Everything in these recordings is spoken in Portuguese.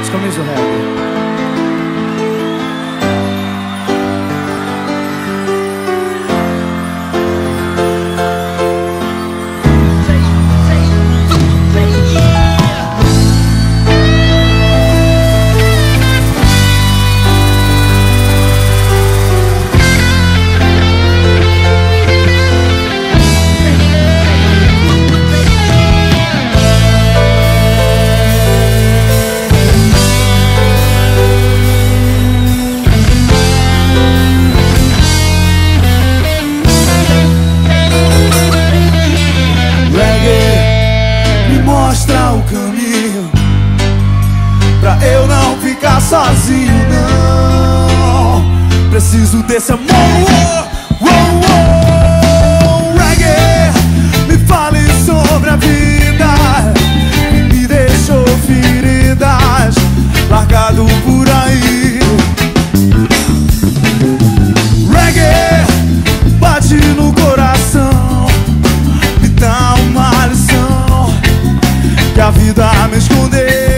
Os caminhos do reggae. preciso desse amor. Oh, oh, oh, Reggae, me fale sobre a vida me deixou feridas, largado por aí. Reggae, bate no coração, me dá uma lição que a vida me escondeu.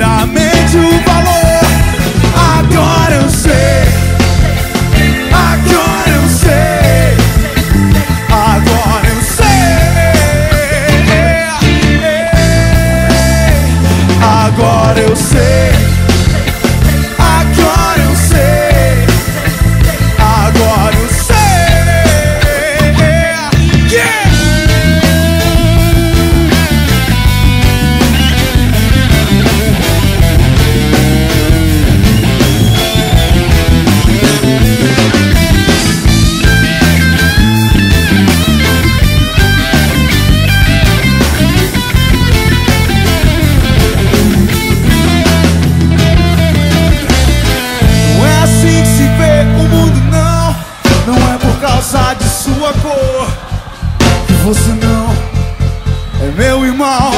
I made. você não é meu irmão.